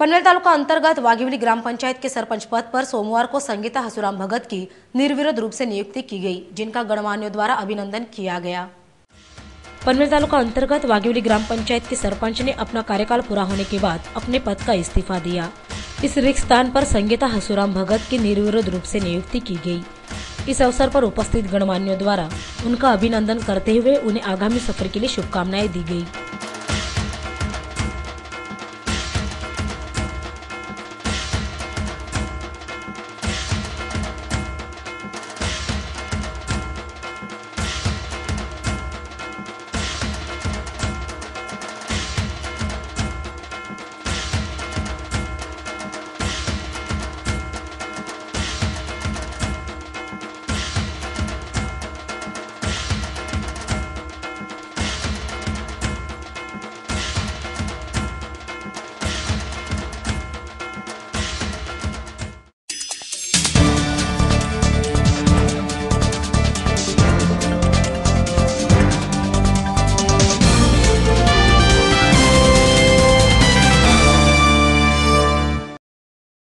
पनवेल तालुका अंतर्गत वाघिवली ग्राम पंचायत के सरपंच पद पर सोमवार को संगीता हसुराम भगत की निर्विरोध रूप से नियुक्ति की गई, जिनका गणमान्यों द्वारा अभिनंदन किया गया। पनवेल तालुका अंतर्गत वाघिवली ग्राम पंचायत के सरपंच ने अपना कार्यकाल पूरा होने के बाद अपने पद का इस्तीफा दिया। इस रिक्त स्थान पर संगीता हसुराम भगत की निर्विरोध रूप से नियुक्ति की गई। इस अवसर पर उपस्थित गणमान्यों द्वारा उनका अभिनंदन करते हुए उन्हें आगामी सफ़र के लिए शुभकामनाएँ दी गई।